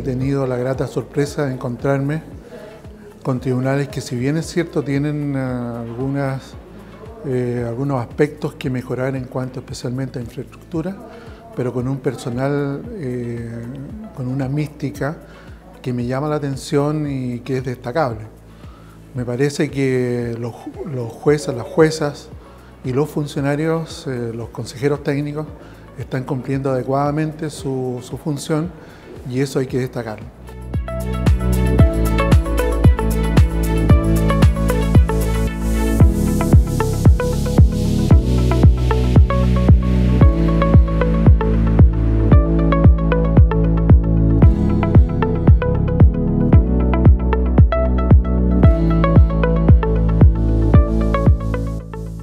he tenido la grata sorpresa de encontrarme con tribunales que si bien es cierto tienen eh, algunas, eh, algunos aspectos que mejorar en cuanto especialmente a infraestructura, pero con un personal, eh, con una mística que me llama la atención y que es destacable. Me parece que los, jueces, las juezas y los funcionarios, los consejeros técnicos, están cumpliendo adecuadamente su función y eso hay que destacarlo.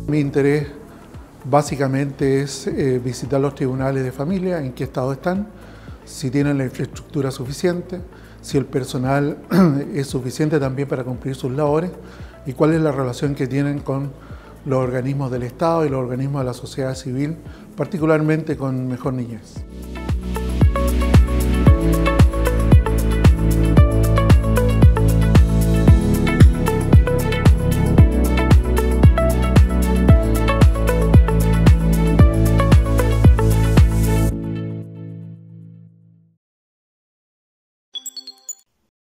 Mi interés básicamente es eh, visitar los tribunales de familia, en qué estado están, si tienen la infraestructura suficiente, si el personal es suficiente también para cumplir sus labores y cuál es la relación que tienen con los organismos del Estado y los organismos de la sociedad civil, particularmente con Mejor Niñez.